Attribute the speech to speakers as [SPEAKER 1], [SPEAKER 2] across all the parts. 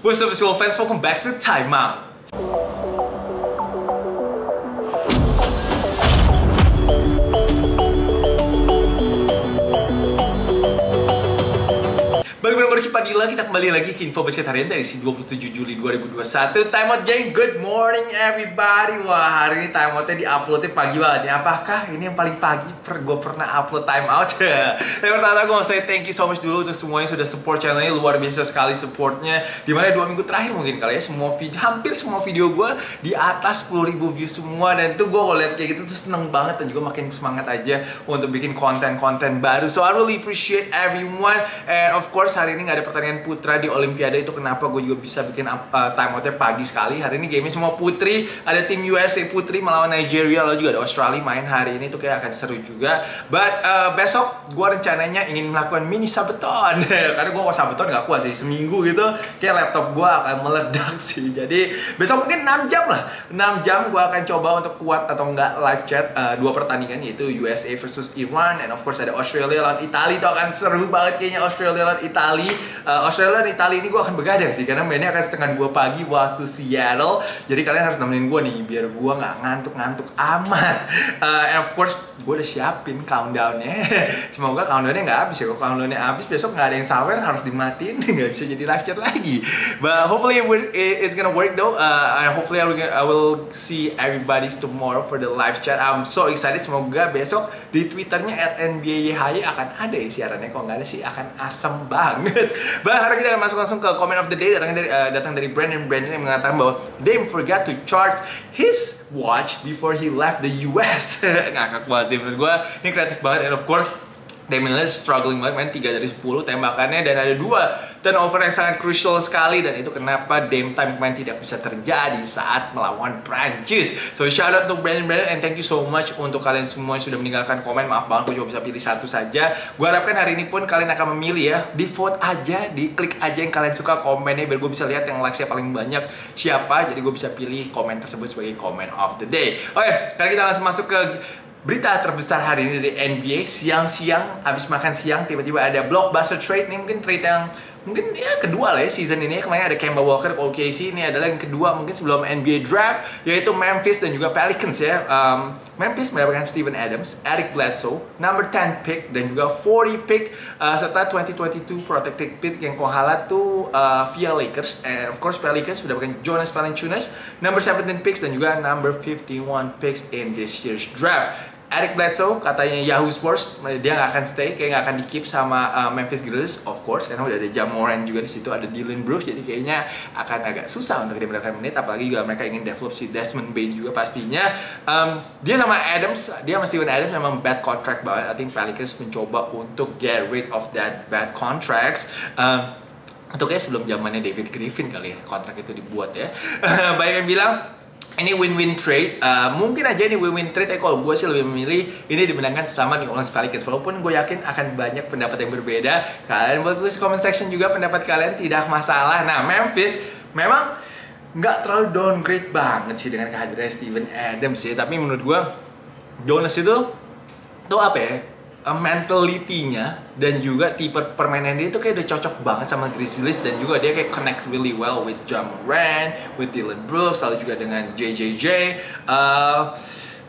[SPEAKER 1] What's up, school fans? Welcome back to Time Out. Gue Padilla, kita kembali lagi ke info basket harian dari si 27 Juli 2021 Time Out Gang, good morning everybody. Wah hari ini Time Outnya di-uploadnya pagi banget ya Apakah ini yang paling pagi per gue pernah upload Time Out? Tapi pertama gue mau say thank you so much dulu untuk semuanya sudah support channelnya. Luar biasa sekali supportnya. Di mana dua minggu terakhir mungkin kali ya Semua video, hampir semua video gue di atas 10.000 views semua. Dan itu gue kalau lihat kayak gitu tuh seneng banget Dan juga makin semangat aja untuk bikin konten-konten baru. So I really appreciate everyone. And of course hari ini nggak ada pertandingan putra di Olimpiade itu kenapa gue juga bisa bikin uh, time outnya pagi sekali? Hari ini game semua putri ada tim USA putri melawan Nigeria lalu juga ada Australia main hari ini itu kayak akan seru juga. But uh, besok gue rencananya ingin melakukan mini sabeton. Karena gue mau sabeton nggak kuat sih seminggu gitu kayak laptop gue akan meledak sih. Jadi besok mungkin 6 jam lah. 6 jam gue akan coba untuk kuat atau enggak live chat uh, dua pertandingan yaitu USA versus Iran and of course ada Australia lawan Italia itu akan seru banget kayaknya Australia lawan Italia uh, Australia dan Italia ini gue akan begadang sih karena mainnya akan setengah dua pagi waktu Seattle. Jadi kalian harus nemenin gue nih biar gue nggak ngantuk-ngantuk amat. Uh, and of course gue udah siapin countdownnya. Semoga countdownnya nggak habis ya. Kalau countdownnya habis besok nggak ada yang sawer harus dimatiin. Nggak bisa jadi live chat lagi. But hopefully will, it, it's gonna work though. Uh, and hopefully I will, I will see everybody tomorrow for the live chat. I'm so excited. Semoga besok di twitternya at NBAYHY akan ada ya siarannya. Kalau nggak ada sih akan asem banget Bah, hari kita akan masuk langsung ke comment of the day datang dari uh, datang dari Brandon Brandon yang mengatakan bahwa Dame forgot to charge his watch before he left the US. Ngakak banget sih menurut gue. Ini kreatif banget and of course Damian Lillard struggling banget main 3 dari 10 tembakannya dan ada dua turnover yang sangat crucial sekali dan itu kenapa Dame time main tidak bisa terjadi saat melawan Prancis. So shout out to Brandon Brandon and thank you so much untuk kalian semua yang sudah meninggalkan komen. Maaf banget gue cuma bisa pilih satu saja. Gue harapkan hari ini pun kalian akan memilih ya. Di vote aja, di klik aja yang kalian suka komennya biar gue bisa lihat yang likes-nya paling banyak siapa. Jadi gue bisa pilih komen tersebut sebagai comment of the day. Oke, kali kita langsung masuk ke Berita terbesar hari ini dari NBA siang-siang habis makan siang tiba-tiba ada blockbuster trade nih mungkin trade yang mungkin ya kedua lah ya season ini kemarin ada Kemba Walker ke OKC ini adalah yang kedua mungkin sebelum NBA draft yaitu Memphis dan juga Pelicans ya. Um, Memphis mendapatkan Steven Adams, Eric Bledsoe, number 10 pick dan juga 40 pick uh, serta 2022 protected pick yang kohala tuh uh, via Lakers. And of course Pelicans mendapatkan Jonas Valanciunas, number 17 picks dan juga number 51 picks in this year's draft Eric Bledsoe katanya Yahoo Sports dia nggak akan stay kayak nggak akan di keep sama uh, Memphis Grizzlies. Of course karena udah ada Jamoran juga di situ ada Dylan Brooks jadi kayaknya akan agak susah untuk dia mendapatkan menit apalagi juga mereka ingin develop si Desmond Bain juga pastinya. Um, dia sama Adams dia sama Steven Adams memang bad contract banget. I think Pelicans mencoba untuk get rid of that bad contracts. Um, untuk ya sebelum zamannya David Griffin kali ya kontrak itu dibuat ya. Banyak yang bilang ini win-win trade. Uh, mungkin aja ini win-win trade. Tapi kalau gue sih lebih memilih ini dimenangkan sama New Orleans Pelicans. Walaupun gue yakin akan banyak pendapat yang berbeda. Kalian buat tulis comment section juga pendapat kalian tidak masalah. Nah Memphis memang nggak terlalu downgrade banget sih dengan kehadiran Steven Adams sih. Tapi menurut gue Jonas itu tuh apa ya? Mentality-nya dan juga tipe permainan dia itu kayak udah cocok banget sama Grizzlies dan juga dia kayak connect really well with Ja Morant, with Dylan Brooks, lalu juga dengan JJJ. Uh,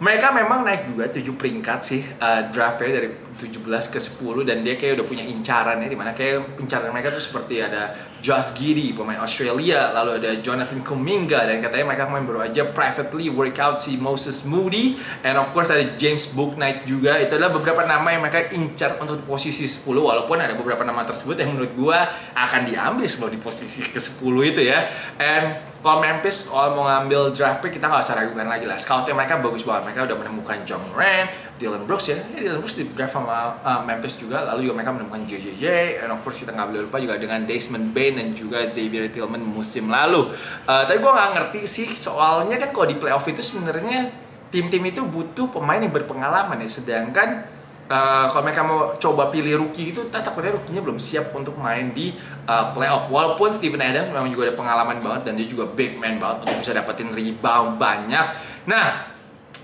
[SPEAKER 1] mereka memang naik juga 7 peringkat sih uh, draftnya dari 17 ke 10 dan dia kayak udah punya incaran ya di mana kayak incaran mereka tuh seperti ada Josh Giddy pemain Australia lalu ada Jonathan Kuminga dan katanya mereka kemarin baru aja privately workout si Moses Moody and of course ada James Bouknight juga. Itu adalah beberapa nama yang mereka incar untuk posisi 10 walaupun ada beberapa nama tersebut yang menurut gua akan diambil sebelum di posisi ke 10 itu ya. And kalau Memphis kalau mau ngambil draft pick kita nggak usah ragukan lagi lah. Scoutnya mereka bagus banget. Mereka udah menemukan John Moran, Dylan Brooks ya, ya Dylan Brooks di draft sama uh, Memphis juga. Lalu juga mereka menemukan JJJ and of course kita nggak boleh lupa juga dengan Desmond Bain dan juga Xavier Tillman musim lalu. Uh, tapi gue nggak ngerti sih soalnya kan kalau di playoff itu sebenarnya tim-tim itu butuh pemain yang berpengalaman ya. Sedangkan Uh, kalau mereka mau coba pilih rookie itu takutnya rookie-nya belum siap untuk main di uh, playoff. Walaupun Steven Adams memang juga ada pengalaman banget dan dia juga big man banget untuk bisa dapetin rebound banyak. Nah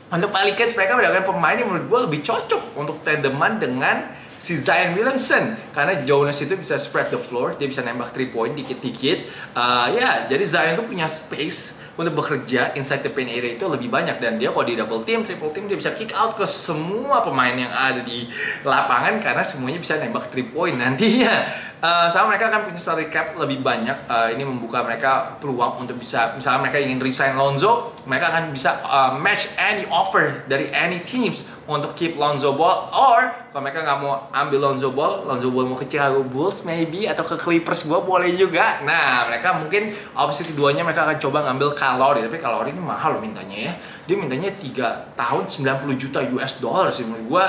[SPEAKER 1] untuk Pelicans mereka mendapatkan pemain yang menurut gue lebih cocok untuk tandeman dengan si Zion Williamson. Karena Jonas itu bisa spread the floor, dia bisa nembak 3 point dikit-dikit. Uh, ya, jadi Zion tuh punya space untuk bekerja inside the paint area itu lebih banyak dan dia kalau di double team, triple team dia bisa kick out ke semua pemain yang ada di lapangan karena semuanya bisa nembak 3 point nantinya. Uh, sama mereka akan punya salary cap lebih banyak. Uh, ini membuka mereka peluang untuk bisa misalnya mereka ingin resign Lonzo, mereka akan bisa uh, match any offer dari any teams untuk keep Lonzo Ball or kalau mereka nggak mau ambil Lonzo Ball, Lonzo Ball mau ke Chicago Bulls maybe atau ke Clippers gua boleh juga. Nah, mereka mungkin opsi keduanya mereka akan coba ngambil kalori, tapi kalori ini mahal loh mintanya ya. Dia mintanya 3 tahun 90 juta US dollar sih menurut gua.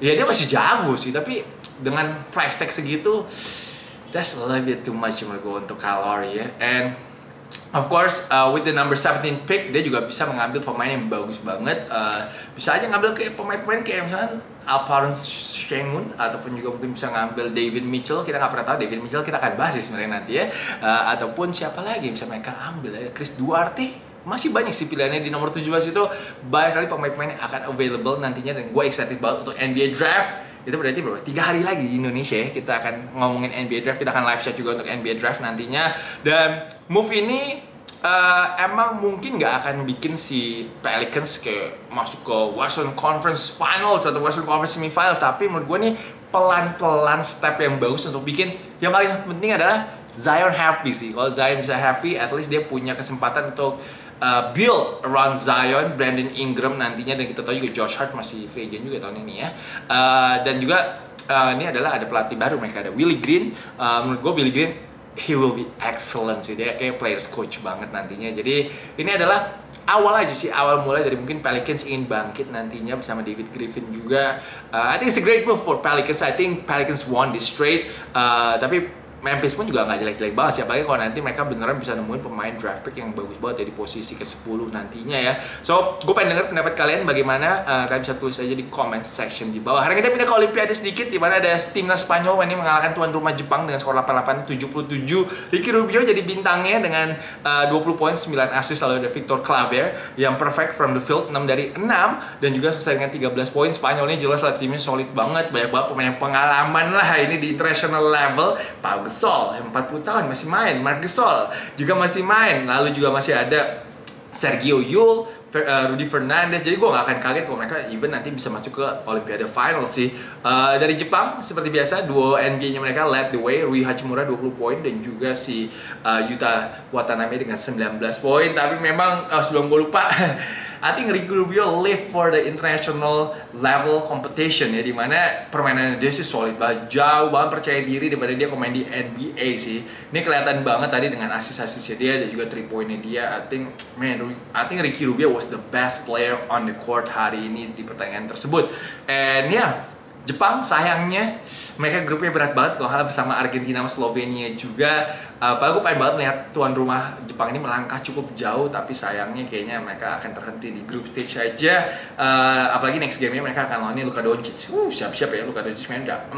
[SPEAKER 1] Ya dia masih jago sih, tapi dengan price tag segitu that's a little bit too much menurut gua untuk kalori ya. And Of course, uh, with the number 17 pick, dia juga bisa mengambil pemain yang bagus banget. Uh, bisa aja ngambil kayak pemain-pemain kayak misalnya Alparon Shengun ataupun juga mungkin bisa ngambil David Mitchell. Kita nggak pernah tahu David Mitchell kita akan bahas sebenarnya nanti ya. Uh, ataupun siapa lagi yang bisa mereka ambil ya? Chris Duarte masih banyak sih pilihannya di nomor 17 itu banyak kali pemain-pemain yang akan available nantinya dan gue excited banget untuk NBA draft itu berarti berapa? Tiga hari lagi di Indonesia ya kita akan ngomongin NBA draft kita akan live chat juga untuk NBA draft nantinya. Dan move ini uh, emang mungkin nggak akan bikin si Pelicans kayak masuk ke Western Conference Finals atau Western Conference Semifinals. Tapi menurut gue nih pelan-pelan step yang bagus untuk bikin. Yang paling penting adalah Zion happy sih. Kalau Zion bisa happy at least dia punya kesempatan untuk uh, build around Zion, Brandon Ingram nantinya dan kita tahu juga Josh Hart masih free agent juga tahun ini ya. Uh, dan juga uh, ini adalah ada pelatih baru mereka ada Willie Green. Uh, menurut gue Willie Green he will be excellent sih dia kayak players coach banget nantinya. Jadi ini adalah awal aja sih awal mulai dari mungkin Pelicans ingin bangkit nantinya bersama David Griffin juga. Uh, I think it's a great move for Pelicans. I think Pelicans won this trade. Uh, tapi Memphis pun juga nggak jelek-jelek banget sih apalagi kalau nanti mereka beneran bisa nemuin pemain draft pick yang bagus banget jadi posisi ke-10 nantinya ya. So gue pengen denger pendapat kalian bagaimana uh, kalian bisa tulis aja di comment section di bawah. Hari kita pindah ke Olimpiade sedikit di mana ada timnas Spanyol ini mengalahkan tuan rumah Jepang dengan skor 88-77 Ricky Rubio jadi bintangnya dengan uh, 20 poin 9 assist lalu ada Victor Claver yang perfect from the field 6 dari 6 dan juga selesai dengan 13 poin. Spanyol ini jelas lah timnya solid banget banyak banget pemain pengalaman lah ini di international level. Pak Gasol yang 40 tahun masih main, Marc Gasol juga masih main, lalu juga masih ada Sergio Yul, uh, Rudy Fernandez. Jadi gue gak akan kaget kalau mereka even nanti bisa masuk ke Olimpiade Final sih. Uh, dari Jepang seperti biasa duo NBA-nya mereka led the way Rui Hachimura 20 poin dan juga si uh, Yuta Watanabe dengan 19 poin. Tapi memang uh, sebelum gue lupa I think Ricky Rubio live for the international level competition ya di mana permainannya dia sih solid banget. Jauh banget percaya diri daripada dia pemain di NBA sih. Ini kelihatan banget tadi dengan asis-asisnya dia dan juga three pointnya dia. I think man I think Ricky Rubio was the best player on the court hari ini di pertandingan tersebut. And yeah, Jepang sayangnya. Mereka grupnya berat banget kalau kalah bersama Argentina sama Slovenia juga. Uh, gue pengen banget melihat tuan rumah Jepang ini melangkah cukup jauh tapi sayangnya kayaknya mereka akan terhenti di grup stage saja uh, apalagi next game-nya mereka akan lawan Luka Doncic. Uh siap-siap ya Luka Doncic main udah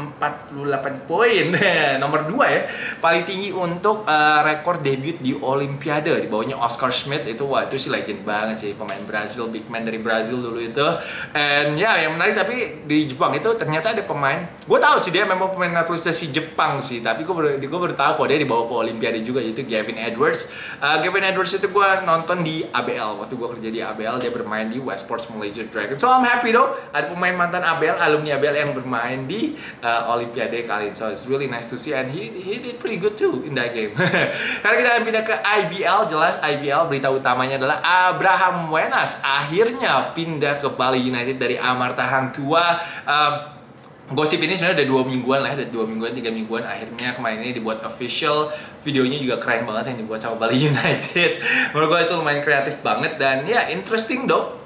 [SPEAKER 1] 48 poin. Nomor 2 ya paling tinggi untuk uh, rekor debut di Olimpiade. Di bawahnya Oscar Schmidt itu wah itu sih legend banget sih pemain Brazil big man dari Brazil dulu itu. And ya yeah, yang menarik tapi di Jepang itu ternyata ada pemain. Gue tahu sih dia memang pemain naturalisasi Jepang sih tapi gue baru gue baru kok dia dibawa ke Olimpiade juga yaitu Gavin Edwards. Uh, Gavin Edwards itu gue nonton di ABL waktu gue kerja di ABL dia bermain di West Sports Malaysia Dragon so I'm happy though ada pemain mantan ABL alumni ABL yang bermain di uh, Olimpiade kali so it's really nice to see and he he did pretty good too in that game. Karena kita akan pindah ke IBL jelas IBL berita utamanya adalah Abraham Wenas akhirnya pindah ke Bali United dari Amarta Hang Tua uh, gosip ini sebenarnya udah dua mingguan lah, ada dua mingguan, tiga mingguan. Akhirnya kemarin ini dibuat official, videonya juga keren banget yang dibuat sama Bali United. Menurut gue itu lumayan kreatif banget dan ya interesting dong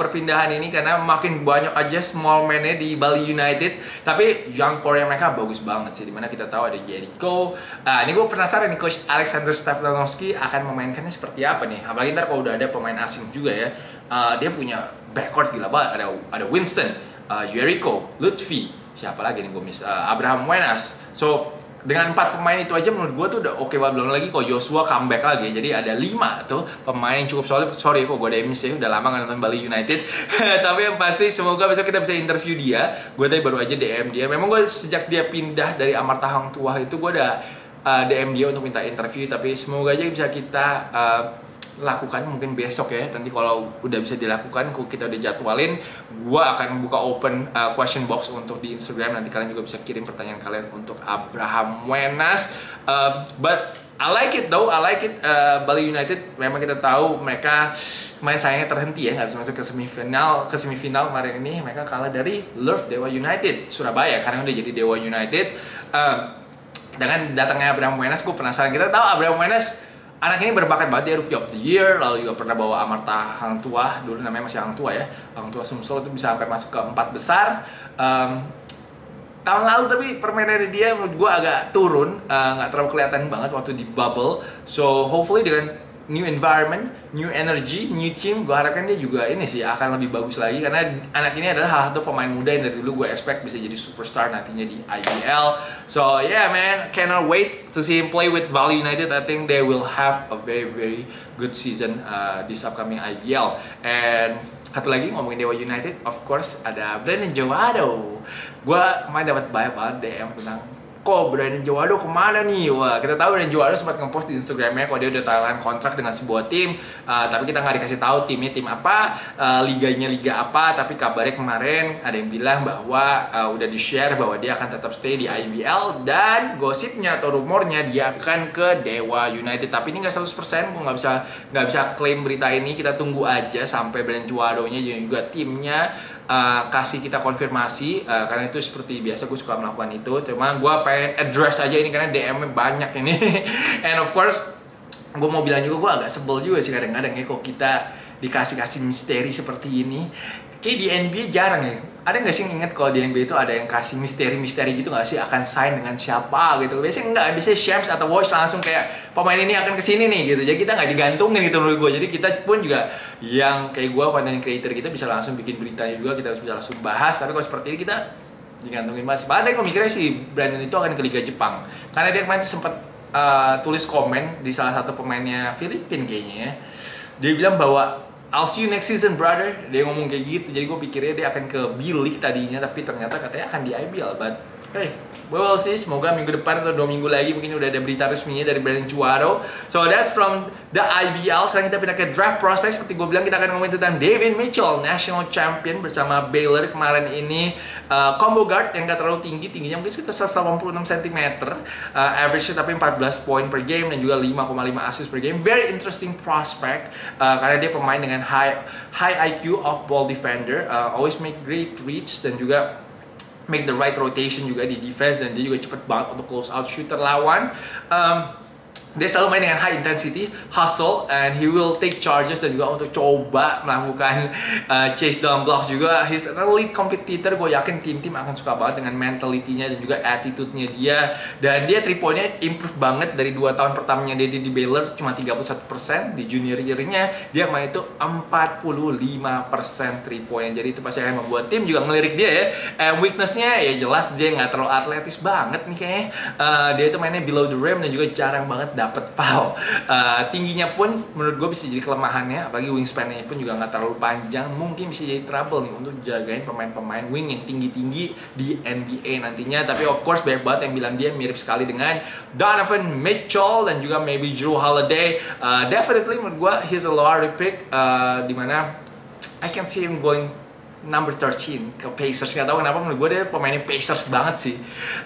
[SPEAKER 1] perpindahan ini karena makin banyak aja small man-nya di Bali United. Tapi young core mereka bagus banget sih di mana kita tahu ada Jericho. Uh, ini gue penasaran nih coach Alexander Stefanowski akan memainkannya seperti apa nih? Apalagi ntar kalau udah ada pemain asing juga ya. Uh, dia punya backcourt gila banget. Ada ada Winston uh, Jericho, Lutfi, siapa lagi nih gue miss, uh, Abraham Wenas. So dengan empat pemain itu aja menurut gue tuh udah oke banget. Belum lagi kok Joshua comeback lagi. Jadi ada lima tuh pemain yang cukup solid. Sorry kok gue udah miss ya udah lama nggak nonton Bali United. Tapi yang pasti semoga besok kita bisa interview dia. Gue tadi baru aja DM dia. Memang gue sejak dia pindah dari Amarta Hang Tuah itu gue udah uh, DM dia untuk minta interview. Tapi semoga aja bisa kita uh, lakukan mungkin besok ya nanti kalau udah bisa dilakukan kita udah jadwalin gua akan buka open uh, question box untuk di Instagram nanti kalian juga bisa kirim pertanyaan kalian untuk Abraham Wenas uh, but I like it though, I like it. Uh, Bali United memang kita tahu mereka main sayangnya terhenti ya, nggak bisa masuk ke semifinal. Ke semifinal kemarin ini mereka kalah dari Love Dewa United Surabaya karena udah jadi Dewa United. Uh, dengan datangnya Abraham Wenas, gue penasaran. Kita tahu Abraham Wenas anak ini berbakat banget dia rookie of the year lalu juga pernah bawa Amarta Hang Tua dulu namanya masih Hang Tua ya Hang Tua Sumsel itu bisa sampai masuk ke empat besar. Um, tahun lalu tapi permainannya dia menurut gue agak turun uh, nggak uh, terlalu kelihatan banget waktu di bubble. So hopefully dengan new environment, new energy, new team. Gue harapkan dia juga ini sih akan lebih bagus lagi karena anak ini adalah salah satu pemain muda yang dari dulu gue expect bisa jadi superstar nantinya di IBL. So yeah man, cannot wait to see him play with Bali United. I think they will have a very very good season uh, this upcoming IBL. And satu lagi ngomongin Dewa United, of course ada Brandon Jawado. Gue kemarin dapat banyak banget DM tentang kok Brandon Jawado ke mana nih? Wah, kita tahu Brandon Jawado sempat ngepost di Instagramnya kok dia udah tawaran kontrak dengan sebuah tim, uh, tapi kita nggak dikasih tahu timnya tim apa, uh, liganya liga apa, tapi kabarnya kemarin ada yang bilang bahwa uh, udah di share bahwa dia akan tetap stay di IBL dan gosipnya atau rumornya dia akan ke Dewa United, tapi ini nggak 100%, gue nggak bisa nggak bisa klaim berita ini, kita tunggu aja sampai Brandon Jawado-nya juga timnya uh, kasih kita konfirmasi uh, karena itu seperti biasa gue suka melakukan itu. Cuma gue pengen address aja ini karena DM banyak ini. And of course gue mau bilang juga gue agak sebel juga sih kadang-kadang ya kok kita dikasih-kasih misteri seperti ini kayak di NBA jarang ya. Ada nggak sih inget kalau di NBA itu ada yang kasih misteri-misteri gitu nggak sih? Akan sign dengan siapa gitu. Biasanya nggak. Biasanya Shams atau Wash langsung kayak pemain ini akan ke sini nih gitu. Jadi kita nggak digantungin gitu menurut gue jadi kita pun juga yang kayak gue content creator kita bisa langsung bikin beritanya juga. Kita bisa langsung bahas. Tapi kalau seperti ini kita digantungin masih padahal gue mikirnya sih Brandon itu akan ke Liga Jepang. Karena dia kemarin tuh sempat uh, tulis komen di salah satu pemainnya Filipina kayaknya ya. Dia bilang bahwa I'll see you next season brother. Dia ngomong kayak gitu. Jadi gue pikirnya dia akan ke B League tadinya tapi ternyata katanya akan di IBL but hey we will see semoga minggu depan atau dua minggu lagi mungkin udah ada berita resminya dari Brandon Chuaro so that's from the IBL sekarang kita pindah ke draft prospect seperti gue bilang kita akan ngomongin tentang David Mitchell national champion bersama Baylor kemarin ini. Uh, combo guard yang gak terlalu tinggi tingginya mungkin sekitar 186 cm uh, average tapi 14 poin per game dan juga 5,5 assist per game. Very interesting prospect uh, karena dia pemain dengan high high IQ of ball defender. Uh, always make great reads dan juga make the right rotation juga di defense dan dia juga cepet banget untuk close out shooter lawan. Um, dia selalu main dengan high intensity, hustle, and he will take charges dan juga untuk coba melakukan uh, chase down blocks juga. He's an elite competitor, gue yakin tim-tim akan suka banget dengan mentality-nya dan juga attitude-nya dia. Dan dia 3 poinnya improve banget dari 2 tahun pertamanya dia di Baylor cuma 31%, di junior year-nya dia main itu 45% 3 point. Jadi itu pasti akan membuat tim juga ngelirik dia ya. And weakness-nya ya jelas dia nggak terlalu atletis banget nih kayaknya. Uh, dia itu mainnya below the rim dan juga jarang banget dapat foul. Uh, tingginya pun menurut gue bisa jadi kelemahannya, apalagi wingspan-nya pun juga nggak terlalu panjang, mungkin bisa jadi trouble nih untuk jagain pemain-pemain wing yang tinggi-tinggi di NBA nantinya. Tapi of course banyak banget yang bilang dia mirip sekali dengan Donovan Mitchell dan juga maybe Drew Holiday. Uh, definitely menurut gue he's a lottery pick, uh, di mana I can see him going number 13 ke Pacers. Nggak tahu kenapa menurut gue dia pemainnya Pacers banget sih.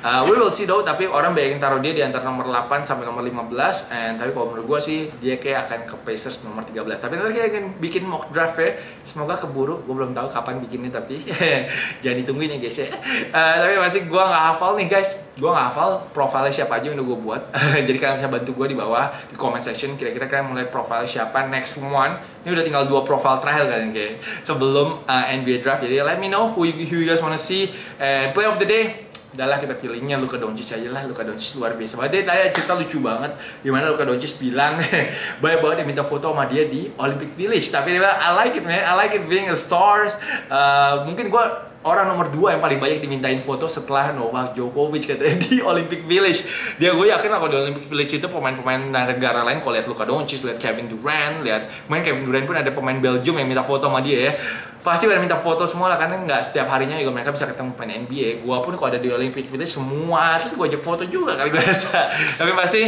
[SPEAKER 1] Uh, we will see though tapi orang banyak yang taruh dia di antara nomor 8 sampai nomor 15 and tapi kalau menurut gue sih dia kayak akan ke Pacers nomor 13 tapi nanti kayak akan bikin mock draft ya. Semoga keburu gue belum tahu kapan bikinnya tapi jangan ditungguin ya guys ya. Uh, tapi masih gue nggak hafal nih guys gue nggak hafal profilnya siapa aja yang udah gue buat. Jadi kalian bisa bantu gue di bawah di comment section. Kira-kira kalian mulai profil siapa next one. Ini udah tinggal dua profile terakhir kan kayak sebelum uh, NBA draft. Jadi let me know who you, who you guys wanna see. And play of the day. Udahlah kita pilihnya Luka Doncic aja lah. Luka Doncic luar biasa banget. Tanya cerita lucu banget. Di mana Luka Doncic bilang banyak banget yang minta foto sama dia di Olympic Village. Tapi dia bilang I like it man. I like it being a stars. Uh, mungkin gue orang nomor dua yang paling banyak dimintain foto setelah Novak Djokovic katanya di Olympic Village. Dia gue yakin lah kalau di Olympic Village itu pemain-pemain negara lain kalau lihat Luka Doncic, lihat Kevin Durant, lihat main Kevin Durant pun ada pemain Belgium yang minta foto sama dia ya. Pasti pada minta foto semua lah karena nggak setiap harinya juga mereka bisa ketemu pemain NBA. Gua pun kalau ada di Olympic Village semua itu gue ajak foto juga kali gue rasa. Tapi pasti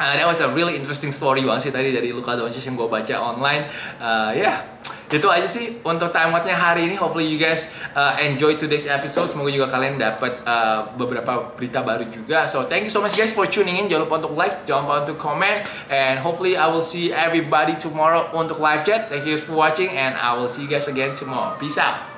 [SPEAKER 1] Uh, that was a really interesting story banget sih tadi dari Luka Doncic yang gue baca online. Uh, ya, yeah. Itu aja sih untuk time out-nya hari ini. Hopefully you guys uh, enjoy today's episode. Semoga juga kalian dapat uh, beberapa berita baru juga. So thank you so much guys for tuning in. Jangan lupa untuk like, jangan lupa untuk comment, and hopefully I will see everybody tomorrow untuk live chat. Thank you for watching, and I will see you guys again tomorrow. Peace out.